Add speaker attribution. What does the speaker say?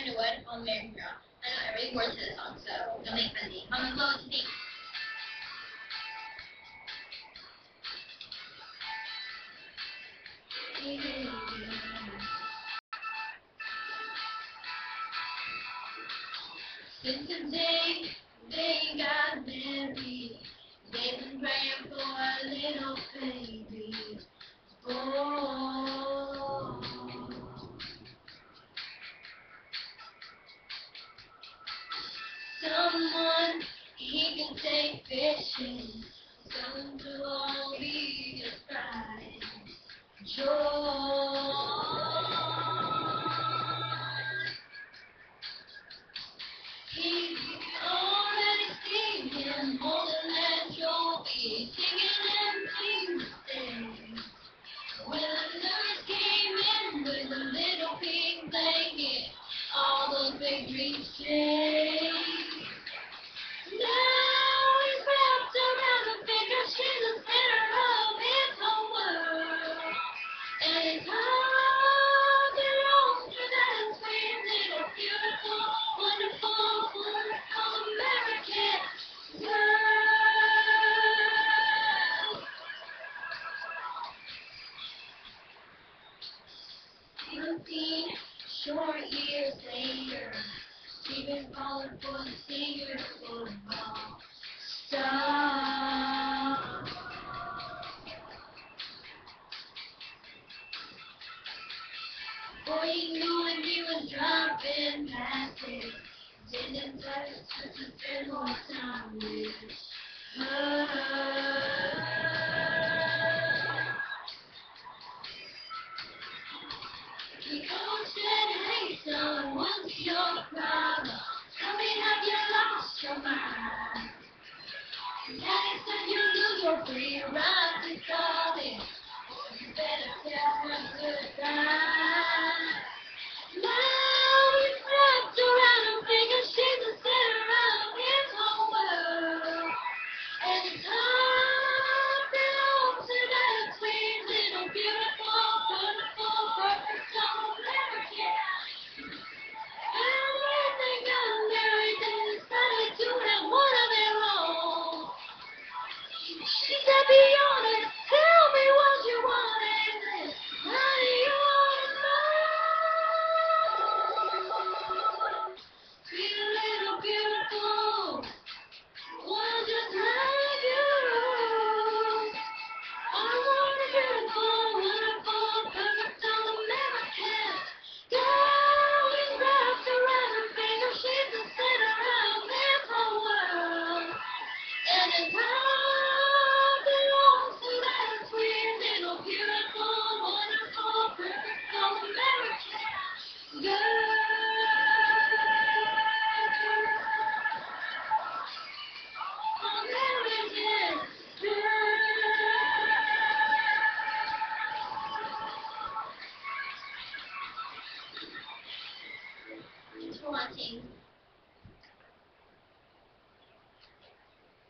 Speaker 1: Brandon Wood on American Girl. I know every word to the song, so don't make fun of me. Comment below what you think. Since the day they got married, he can take fishing, someone to all be a. Joy. He already seen him holding that trophy, singing and singing. When the nurse came in with a little pink blanket, all those big dreams changed. Seventeen short years later, she's been calling for the senior football star. Boy, you knew when he was dropping passes, didn't touch just to spend more time with her. Watching.